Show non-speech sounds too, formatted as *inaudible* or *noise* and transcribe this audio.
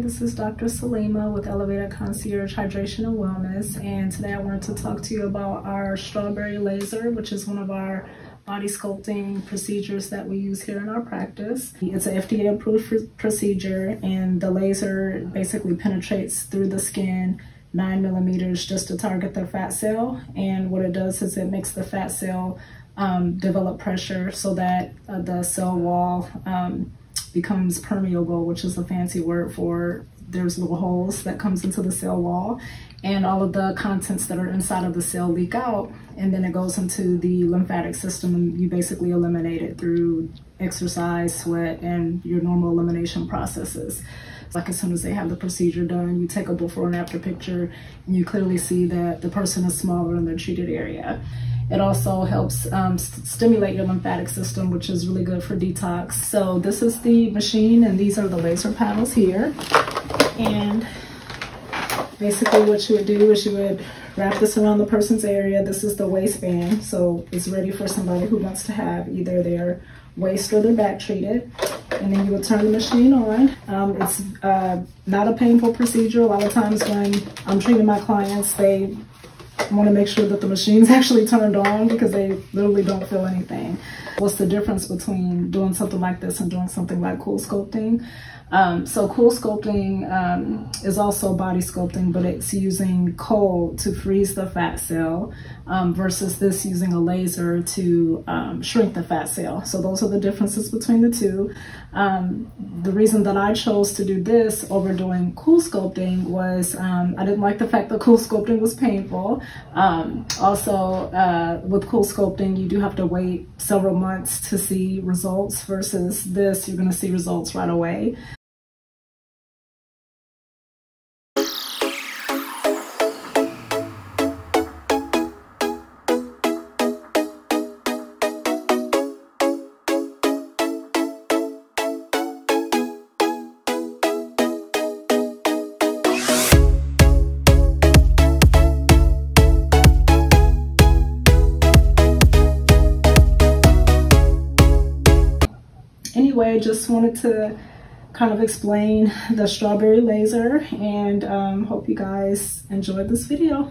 this is Dr. Salimah with Elevated Concierge Hydration and Wellness and today I wanted to talk to you about our strawberry laser which is one of our body sculpting procedures that we use here in our practice. It's an FDA approved procedure and the laser basically penetrates through the skin nine millimeters just to target the fat cell and what it does is it makes the fat cell um, develop pressure so that uh, the cell wall um, becomes permeable, which is a fancy word for there's little holes that comes into the cell wall and all of the contents that are inside of the cell leak out and then it goes into the lymphatic system and you basically eliminate it through exercise, sweat, and your normal elimination processes. Like as soon as they have the procedure done, you take a before and after picture and you clearly see that the person is smaller in their treated area. It also helps um, st stimulate your lymphatic system, which is really good for detox. So this is the machine and these are the laser panels here. And basically what you would do is you would wrap this around the person's area. This is the waistband. So it's ready for somebody who wants to have either their waist or their back treated. And then you would turn the machine on. Um, it's uh, not a painful procedure. A lot of times when I'm treating my clients, they want to make sure that the machine's *laughs* actually turned on because they literally don't feel anything. What's the difference between doing something like this and doing something like CoolSculpting? Um, so CoolSculpting um, is also body sculpting, but it's using cold to freeze the fat cell um, versus this using a laser to um, shrink the fat cell. So those are the differences between the two. Um, the reason that I chose to do this over doing CoolSculpting was um, I didn't like the fact that CoolSculpting was painful. also, uh, with CoolSculpting, you do have to wait several months to see results versus this, you're going to see results right away. Anyway, just wanted to kind of explain the strawberry laser and um, hope you guys enjoyed this video.